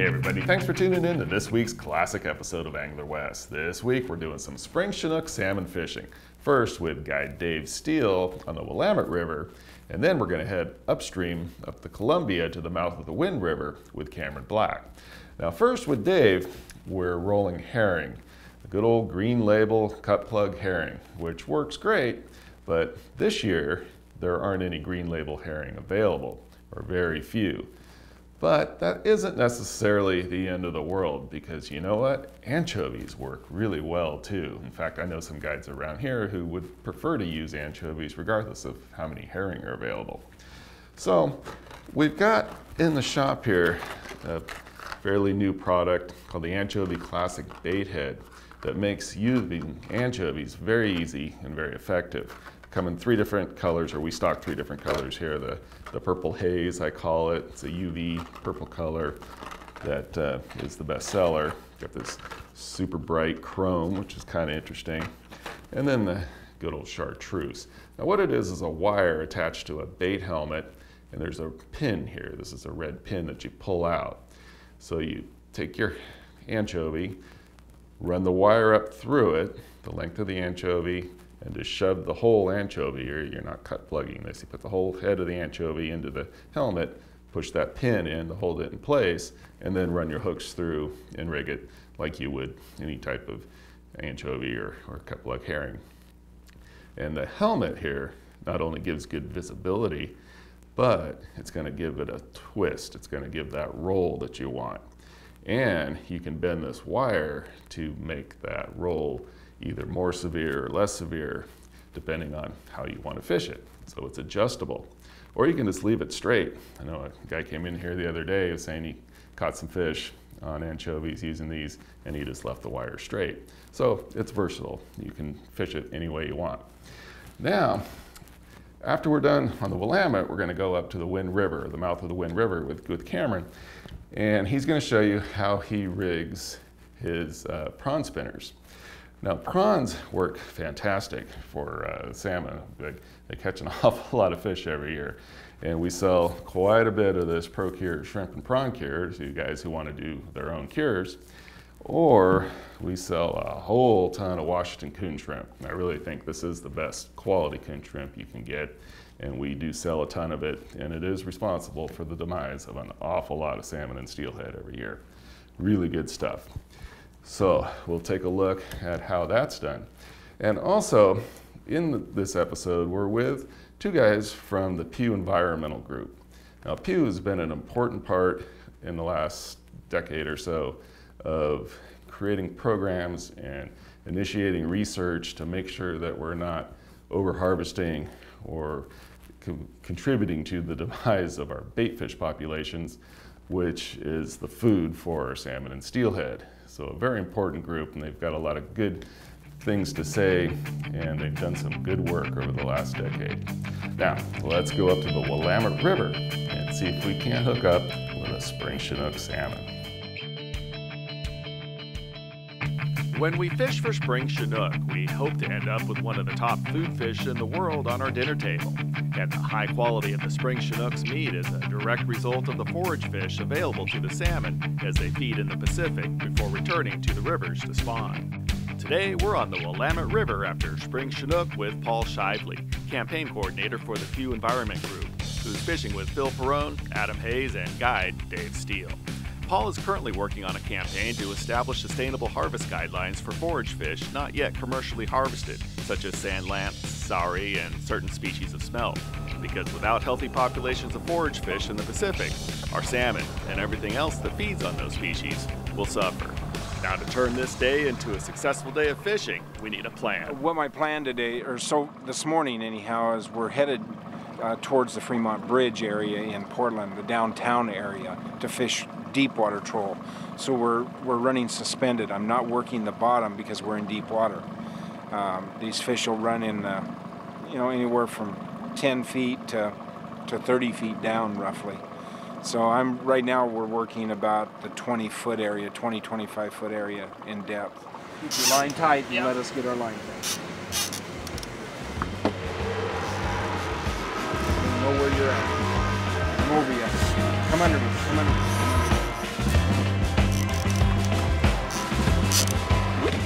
Hey everybody, thanks for tuning in to this week's classic episode of Angler West. This week we're doing some spring Chinook salmon fishing. First with guide Dave Steele on the Willamette River, and then we're going to head upstream up the Columbia to the mouth of the Wind River with Cameron Black. Now first with Dave, we're rolling herring, the good old green label cut plug herring, which works great, but this year there aren't any green label herring available, or very few. But that isn't necessarily the end of the world because you know what? Anchovies work really well too. In fact, I know some guides around here who would prefer to use anchovies regardless of how many herring are available. So we've got in the shop here a fairly new product called the Anchovy Classic Bait Head that makes using anchovies very easy and very effective come in three different colors, or we stock three different colors here. The, the purple haze, I call it. It's a UV purple color that uh, is the best seller. Got this super bright chrome, which is kind of interesting. And then the good old chartreuse. Now what it is is a wire attached to a bait helmet, and there's a pin here. This is a red pin that you pull out. So you take your anchovy, run the wire up through it, the length of the anchovy, and just shove the whole anchovy, or you're not cut plugging this. You put the whole head of the anchovy into the helmet, push that pin in to hold it in place, and then run your hooks through and rig it like you would any type of anchovy or, or cut plug herring. And the helmet here not only gives good visibility, but it's going to give it a twist. It's going to give that roll that you want. And you can bend this wire to make that roll either more severe or less severe, depending on how you want to fish it. So it's adjustable. Or you can just leave it straight. I know a guy came in here the other day saying he caught some fish on anchovies using these and he just left the wire straight. So it's versatile. You can fish it any way you want. Now, after we're done on the Willamette, we're going to go up to the Wind River, the mouth of the Wind River with, with Cameron, and he's going to show you how he rigs his uh, prawn spinners. Now prawns work fantastic for uh, salmon. They, they, catch an awful lot of fish every year. And we sell quite a bit of this ProCure shrimp and prawn cure to you guys who want to do their own cures. Or we sell a whole ton of Washington coon shrimp. And I really think this is the best quality coon shrimp you can get. And we do sell a ton of it. And it is responsible for the demise of an awful lot of salmon and steelhead every year. Really good stuff. So we'll take a look at how that's done. And also, in this episode, we're with two guys from the Pew Environmental Group. Now, Pew has been an important part in the last decade or so of creating programs and initiating research to make sure that we're not over harvesting or co contributing to the demise of our baitfish populations, which is the food for salmon and steelhead. So a very important group and they've got a lot of good things to say and they've done some good work over the last decade. Now, let's go up to the Willamette River and see if we can't hook up with a spring Chinook salmon. When we fish for spring Chinook, we hope to end up with one of the top food fish in the world on our dinner table. And the high quality of the spring Chinook's meat is a direct result of the forage fish available to the salmon as they feed in the Pacific before returning to the rivers to spawn. Today, we're on the Willamette River after spring Chinook with Paul Shively, campaign coordinator for the Pew Environment Group, who's fishing with Phil Perrone, Adam Hayes, and guide Dave Steele. Paul is currently working on a campaign to establish sustainable harvest guidelines for forage fish not yet commercially harvested, such as sand lance, saury, and certain species of smelt. Because without healthy populations of forage fish in the Pacific, our salmon and everything else that feeds on those species will suffer. Now, to turn this day into a successful day of fishing, we need a plan. What my plan today, or so this morning anyhow, is we're headed uh, towards the Fremont Bridge area in Portland, the downtown area, to fish deep water troll. So we're, we're running suspended. I'm not working the bottom because we're in deep water. Um, these fish will run in, uh, you know, anywhere from 10 feet to, to 30 feet down roughly. So I'm right now we're working about the 20 foot area, 20, 25 foot area in depth. Keep your line tight and yep. let us get our line tight. know where you're at. Come over you. Come under me. Come under me.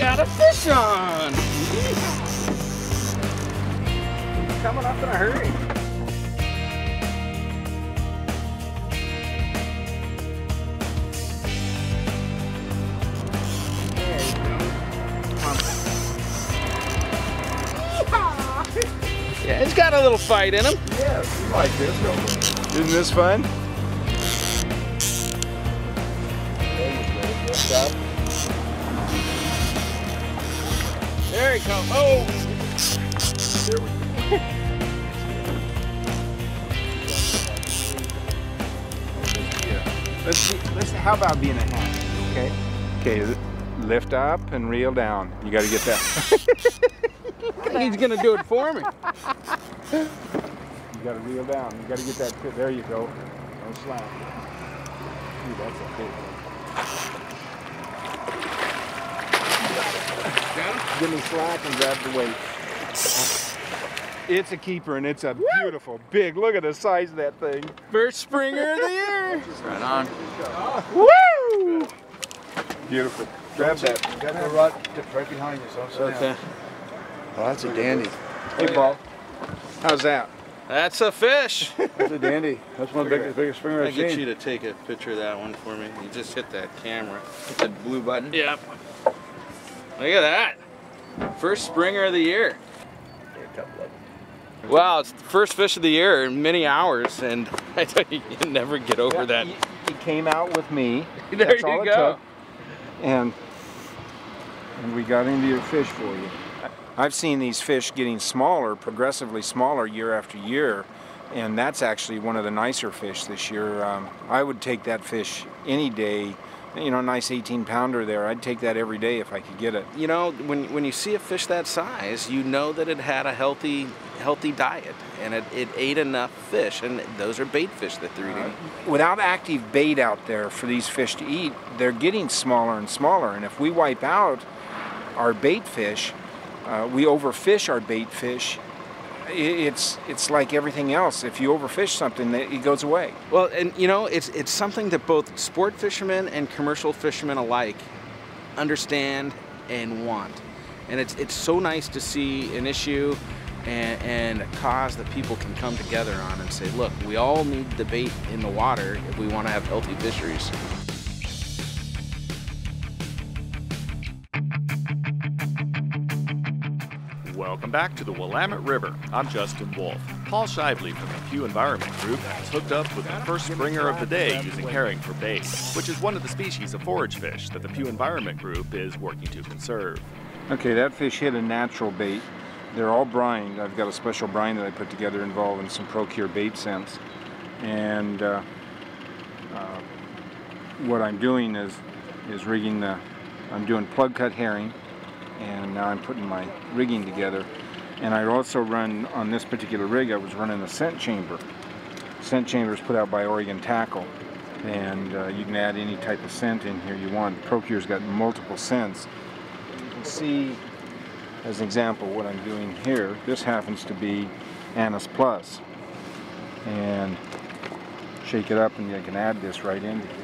A fish on! Coming up in a hurry. Yeah, it's got a little fight in him. Yeah, you like this, don't you? Isn't this fun? There he comes. Oh! Let's see, let's how about being a hand? Okay. Okay, lift up and reel down. You got to get that. He's gonna do it for me. You got to reel down. You got to get that. There you go. Don't slack. Ooh, that's a big one. Give me slack and grab the weight. It's a keeper and it's a beautiful big. Look at the size of that thing. First springer of the year. Right on. Woo! Beautiful. Grab that. Got the rod right behind you, so I'm Okay. Oh, that's a dandy. Hey, Paul. How's that? That's a fish. That's a dandy. That's one of the biggest, biggest springer I've seen. I've get seen. you to take a picture of that one for me. You just hit that camera. Hit the blue button. Yep. Look at that. First springer of the year. Wow, it's the first fish of the year in many hours, and I tell you, you never get over that. He, came out with me. There That's you go. took. And and we got into your fish for you. I've seen these fish getting smaller, progressively smaller year after year, and that's actually one of the nicer fish this year. Um, I would take that fish any day. You know, a nice 18 pounder there. I'd take that every day if I could get it. You know, when when you see a fish that size, you know that it had a healthy healthy diet, and it, it ate enough fish, and those are bait fish that they're eating. without active bait out there for these fish to eat, they're getting smaller and smaller. And if we wipe out our bait fish, uh, we overfish our bait fish. It's it's like everything else. If you overfish something, it goes away. Well, and you know, it's it's something that both sport fishermen and commercial fishermen alike understand and want. And it's it's so nice to see an issue and, and a cause that people can come together on and say, look, we all need the bait in the water if we want to have healthy fisheries. Welcome back to the Willamette River. I'm Justin Wolf. Paul Shively from the Pew Environment Group has hooked up with the first springer of the day using herring for bait, which is one of the species of forage fish that the Pew Environment Group is working to conserve. Okay, that fish hit a natural bait. They're all brined. I've got a special brine that I put together involving some Procure bait scents. And uh, uh, what I'm doing is is rigging the, I'm doing plug cut herring, and now I'm putting my rigging together. And I also run on this particular rig. I was running a scent chamber. Scent chamber is put out by Oregon Tackle, and uh, you can add any type of scent in here you want. Procure's got multiple scents you can see as an example what I'm doing here. This happens to be Anise Plus. And shake it up and I can add this right into here.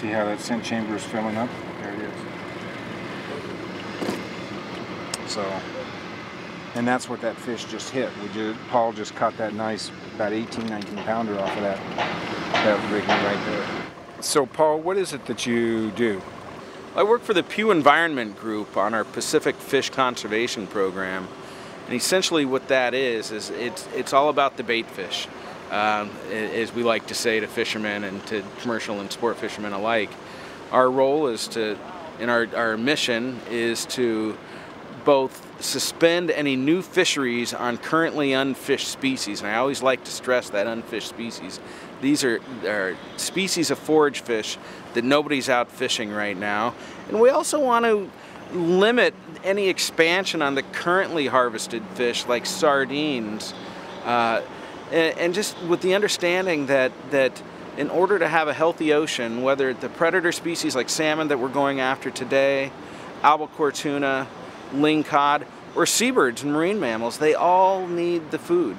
See how that scent chamber is filling up? There it is. So, and that's what that fish just hit. We just, Paul just caught that nice, about 18, 19 pounder off of that, that rigging right there. So, Paul, what is it that you do? I work for the Pew Environment Group on our Pacific Fish Conservation Program, and essentially what that is is it's it's all about the bait fish, um, as we like to say to fishermen and to commercial and sport fishermen alike. Our role is to, and our our mission is to both suspend any new fisheries on currently unfished species, and I always like to stress that unfished species. These are, are species of forage fish that nobody's out fishing right now, and we also want to limit any expansion on the currently harvested fish like sardines, uh, and, and just with the understanding that that in order to have a healthy ocean, whether the predator species like salmon that we're going after today, albacore tuna, lingcod, or seabirds and marine mammals, they all need the food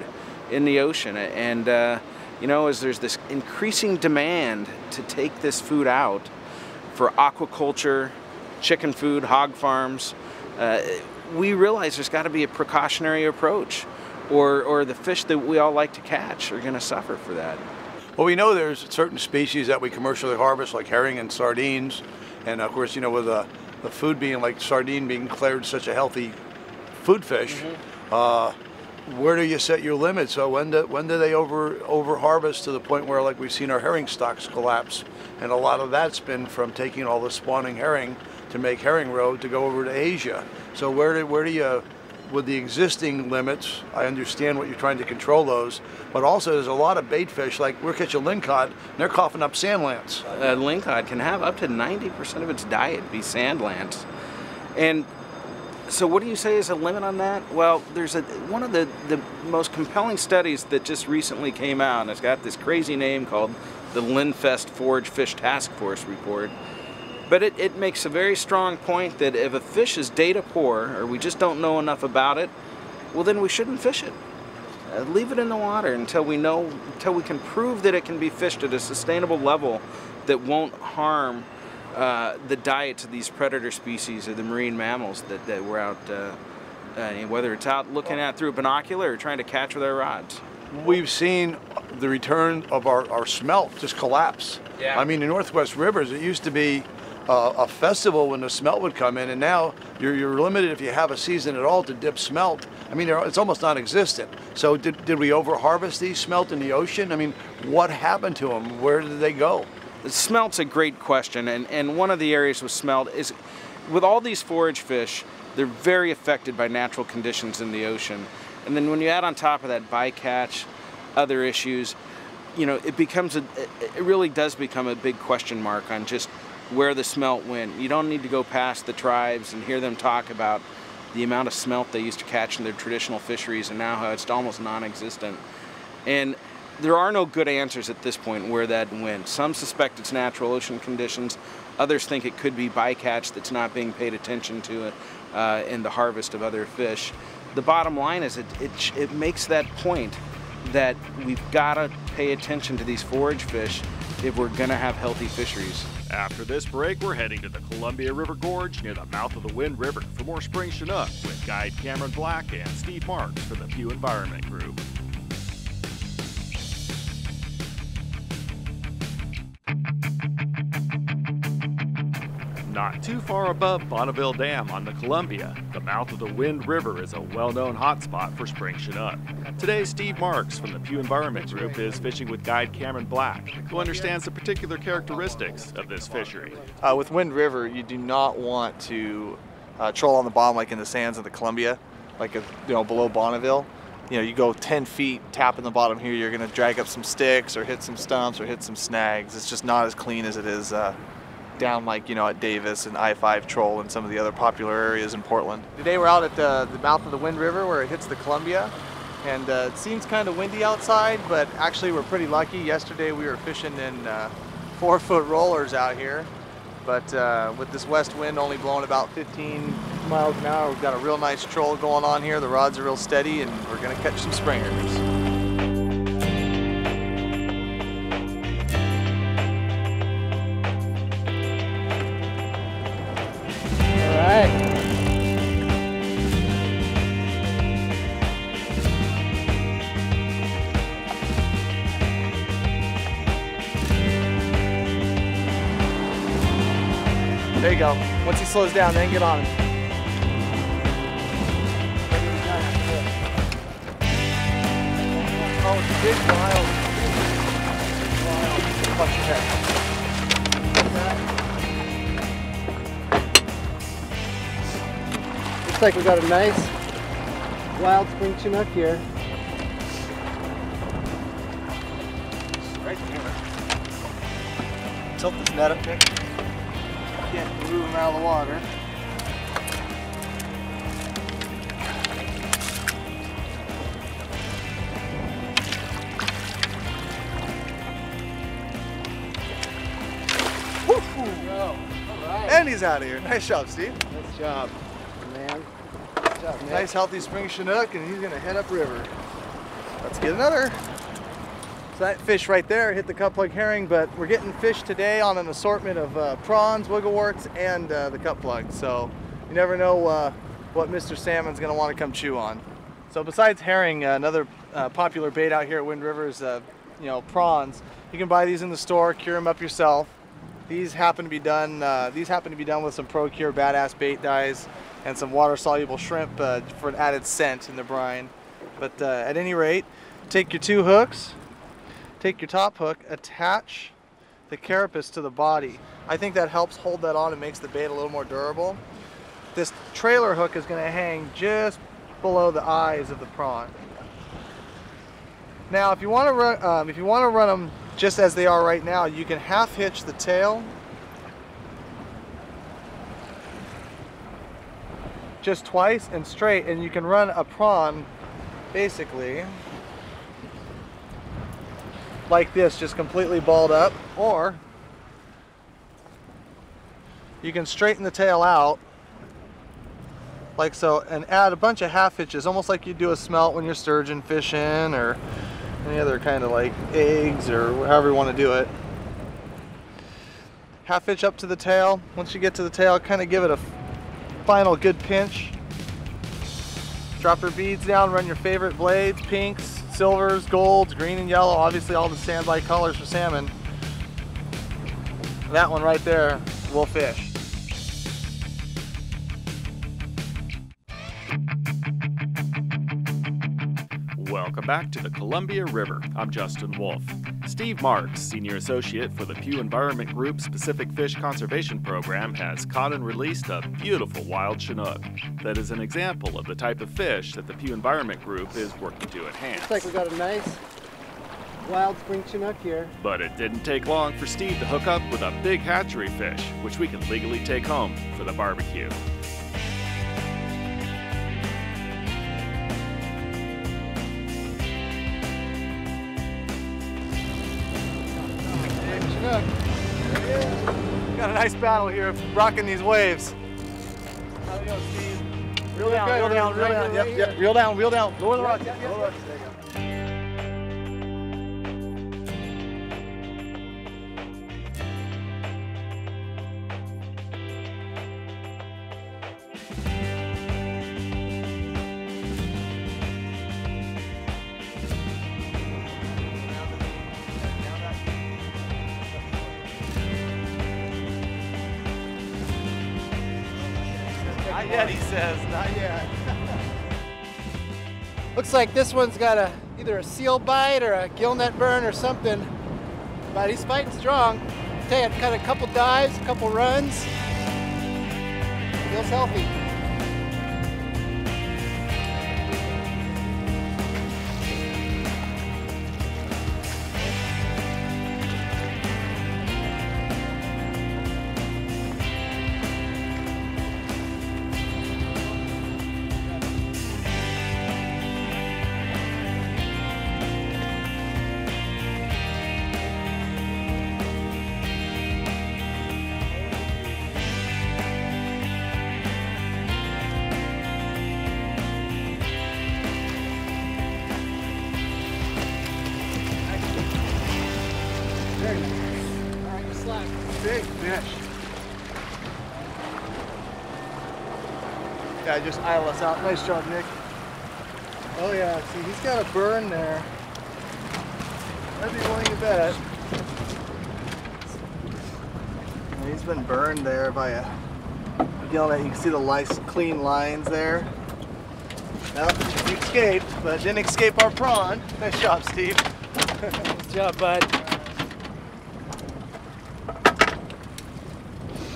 in the ocean. And, uh, you know, as there's this increasing demand to take this food out, for aquaculture, chicken food, hog farms. Uh, we realize there's got to be a precautionary approach, or, or the fish that we all like to catch are going to suffer for that. Well, we know there's certain species that we commercially harvest, like herring and sardines, and of course, you know, with the, the food being like sardine being declared such a healthy food fish, uh, where do you set your limits? So when do, when do they over over harvest to the point where like we've seen our herring stocks collapse, and a lot of that's been from taking all the spawning herring to make herring roe to go over to Asia. So where do where do you with the existing limits, I understand what you're trying to control those, but also there's a lot of bait fish, like we're catching lingcod, and they're coughing up sand lance. Uh, lingcod can have up to 90% of its diet be sand lance. And so what do you say is a limit on that? Well, there's a one of the, the most compelling studies that just recently came out, and it's got this crazy name called the Lenfest Forage Fish Task Force Report. But it, it makes a very strong point that if a fish is data poor, or we just don't know enough about it, well then we shouldn't fish it. Uh, leave it in the water until we know, until we can prove that it can be fished at a sustainable level that won't harm uh, the diets of these predator species or the marine mammals that, that we're out, uh, uh, whether it's out looking at through a binocular or trying to catch with our rods. We've seen the return of our, our smelt just collapse. Yeah. I mean, the Northwest Rivers, it used to be uh, a festival when the smelt would come in, and now you're, you're limited if you have a season at all to dip smelt. I mean, it's almost non-existent. So did, did we overharvest these smelt in the ocean? I mean, what happened to them? Where did they go? The Smelt's a great question, and, and one of the areas with smelt is with all these forage fish, they're very affected by natural conditions in the ocean. And then when you add on top of that bycatch, other issues, you know, it becomes a, it really does become a big question mark on just where the smelt went. You don't need to go past the tribes and hear them talk about the amount of smelt they used to catch in their traditional fisheries and now how it's almost non-existent. And there are no good answers at this point where that went. Some suspect it's natural ocean conditions. Others think it could be bycatch that's not being paid attention to uh, in the harvest of other fish. The bottom line is it, it, it makes that point that we've got to pay attention to these forage fish if we're going to have healthy fisheries. After this break, we're heading to the Columbia River Gorge near the mouth of the Wind River for more spring Chinook with guide Cameron Black and Steve Marks for the Pew Environment Group. Not too far above Bonneville Dam on the Columbia, the mouth of the Wind River is a well-known hotspot for spring Chinook. Today, Steve Marks from the Pew Environment Group is fishing with guide Cameron Black, who understands the particular characteristics of this fishery. Uh, with Wind River, you do not want to uh, troll on the bottom like in the sands of the Columbia, like uh, you know below Bonneville. You know, you go 10 feet, tap in the bottom here, you're going to drag up some sticks or hit some stumps or hit some snags. It's just not as clean as it is uh, down like you know at Davis and I-5 Troll and some of the other popular areas in Portland. Today we're out at the, mouth of the Wind River where it hits the Columbia. And uh, it seems kind of windy outside, but actually we're pretty lucky. Yesterday we were fishing in uh, four foot rollers out here. But uh, with this west wind only blowing about 15 miles an hour, we've got a real nice troll going on here. The rods are real steady and we're gonna catch some springers. There you go. Once he slows down, then get on him. Oh, big wild. Big wild. Watch your head. Looks like we got a nice wild spring chinook here. Right there. Tilt this net up, Nick. Can't move him out of the water. And he's out of here. Nice job, Steve. Nice job, man. Good job, Nice healthy spring Chinook, and he's gonna head upriver. Let's get another. So that fish right there hit the cut plug herring, but we're getting fish today on an assortment of uh, prawns, Wiggle Warts, and uh, the cut plug. So you never know uh, what Mr. Salmon's gonna want to come chew on. So besides herring, uh, another uh, popular bait out here at Wind River is, uh, you know, prawns. You can buy these in the store, cure them up yourself. These happen to be done. These happen to be done with some ProCure Badass bait dyes and some water-soluble shrimp for an added scent in the brine. But at any rate, take your two hooks, take your top hook, attach the carapace to the body. I think that helps hold that on and makes the bait a little more durable. This trailer hook is going to hang just below the eyes of the prawn. Now, if you want to run, um, if you want to run them just as they are right now, you can half hitch the tail just twice and straight, and you can run a prawn basically like this, just completely balled up, or you can straighten the tail out like so and add a bunch of half hitches almost like you do a smelt when you're sturgeon fishing or any other kind of like eggs or however you want to do it. Half hitch up to the tail. Once you get to the tail kind of give it a final good pinch. Drop your beads down run your favorite blades pinks silvers golds green and yellow obviously all the standby colors for salmon that one right there will fish Welcome back to the Columbia River. I'm Justin Wolf. Steve Marks, Senior Associate for the Pew Environment Group's Pacific Fish Conservation Program, has caught and released a beautiful wild Chinook that is an example of the type of fish that the Pew Environment Group is working to enhance. Looks like we got a nice wild spring Chinook here. But it didn't take long for Steve to hook up with a big hatchery fish, which we can legally take home for the barbecue. Nice battle here rocking these waves. How go, Steve? Reel down, reel down, reel down. Yep, yep. Reel down, reel down. Lower the rods. Yep, yep, yep. Not yet, he says. Not yet. Looks like this one's got a either a seal bite or a gill net burn or something. But he's fighting strong. Tell you, cut a couple dives, a couple runs. Feels healthy. Guy just eyed us out. Nice job, Nick. Oh yeah, see he's got a burn there. I'd be willing to bet. He's been burned there by a gill net. You can see the nice clean lines there. Well, he escaped, but didn't escape our prawn. Nice job, Steve. Good job, bud.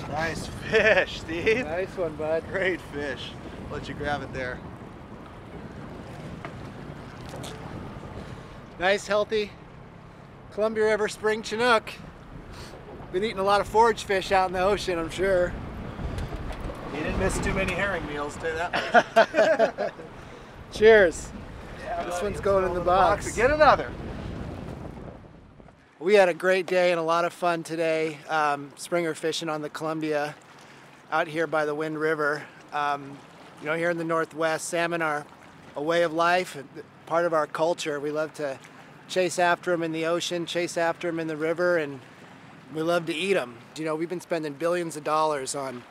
Nice fish, Steve. Nice one, bud. Great fish. Let you grab it there. Nice, healthy Columbia River spring Chinook. Been eating a lot of forage fish out in the ocean, I'm sure. You didn't miss too many herring meals, you that. Cheers. Yeah, This one's going in the box. Get another. We had a great day and a lot of fun today, um, springer fishing on the Columbia out here by the Wind River. Um, you know, here in the Northwest, salmon are a way of life, part of our culture. We love to chase after them in the ocean, chase after them in the river, and we love to eat them. You know, we've been spending billions of dollars on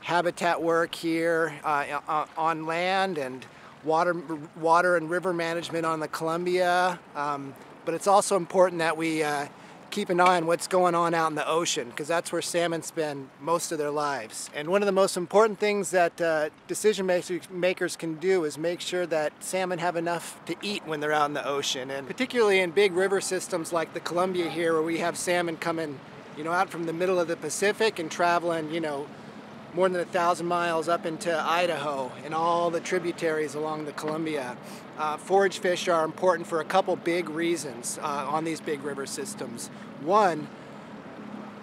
habitat work here uh, on land and water, water and river management on the Columbia. Um, but it's also important that we uh, keep an eye on what's going on out in the ocean because that's where salmon spend most of their lives. And one of the most important things that uh, decision makers can do is make sure that salmon have enough to eat when they're out in the ocean. And particularly in big river systems like the Columbia here where we have salmon coming you know, out from the middle of the Pacific and traveling, you know, more than a thousand miles up into Idaho and all the tributaries along the Columbia. Uh, forage fish are important for a couple big reasons uh, on these big river systems. One,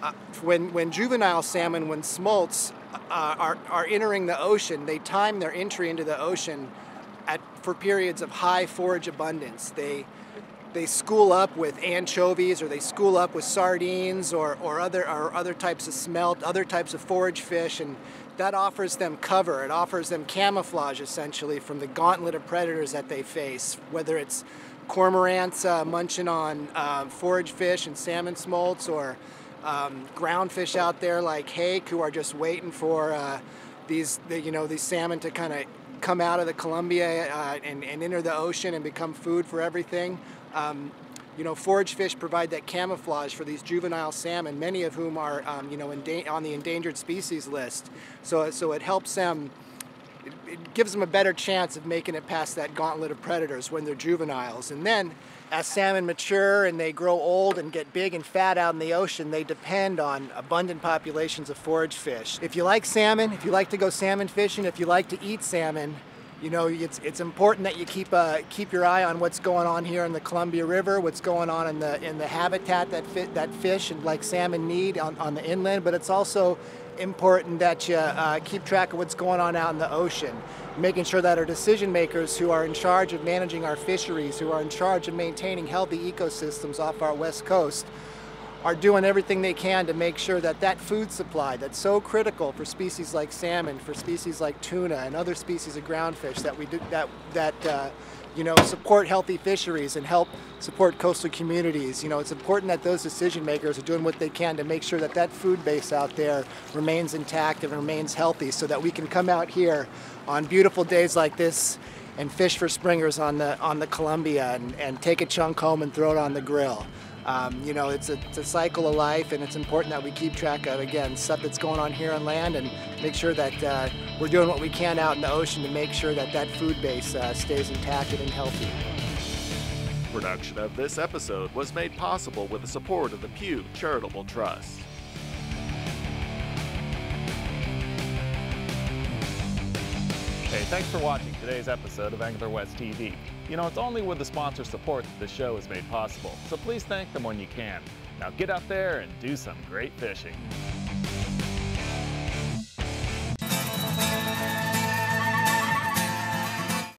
uh, when, when juvenile salmon, when smolts uh, are, are entering the ocean, they time their entry into the ocean at, for periods of high forage abundance. They, they school up with anchovies or they school up with sardines or, or, other, or other types of smelt, other types of forage fish, and that offers them cover. It offers them camouflage essentially from the gauntlet of predators that they face, whether it's cormorants uh, munching on uh, forage fish and salmon smolts or um, ground fish out there like hake who are just waiting for uh, these, the, you know, these salmon to kind of come out of the Columbia uh, and, and enter the ocean and become food for everything. Um, you know, forage fish provide that camouflage for these juvenile salmon, many of whom are, um, you know, on the endangered species list. So, so it helps them, it, it gives them a better chance of making it past that gauntlet of predators when they're juveniles. And then, as salmon mature and they grow old and get big and fat out in the ocean, they depend on abundant populations of forage fish. If you like salmon, if you like to go salmon fishing, if you like to eat salmon, you know, it's, it's important that you keep, uh, keep your eye on what's going on here in the Columbia River, what's going on in the, in the habitat that, fit, that fish and like salmon need on, on the inland, but it's also important that you uh, keep track of what's going on out in the ocean, making sure that our decision makers who are in charge of managing our fisheries, who are in charge of maintaining healthy ecosystems off our west coast, are doing everything they can to make sure that that food supply that's so critical for species like salmon, for species like tuna and other species of groundfish that we do that that uh, you know support healthy fisheries and help support coastal communities. You know, it's important that those decision makers are doing what they can to make sure that that food base out there remains intact and remains healthy, so that we can come out here on beautiful days like this and fish for springers on the on the Columbia and, and take a chunk home and throw it on the grill. Um, you know, it's a, it's a, cycle of life, and it's important that we keep track of, again, stuff that's going on here on land and make sure that uh, we're doing what we can out in the ocean to make sure that that food base uh, stays intact and healthy. Production of this episode was made possible with the support of the Pew Charitable Trust. Thanks for watching today's episode of Angler West TV. You know, it's only with the sponsor support that this show is made possible, so please thank them when you can. Now get out there and do some great fishing.